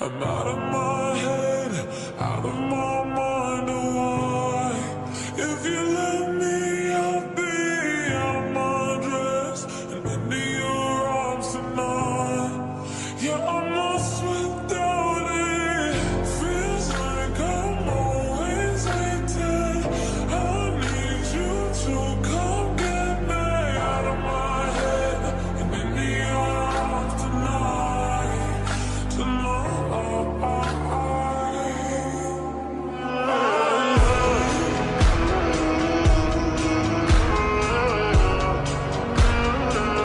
I'm out of my head, out of my mind, oh why? If you let me, I'll be out my dress, and in the.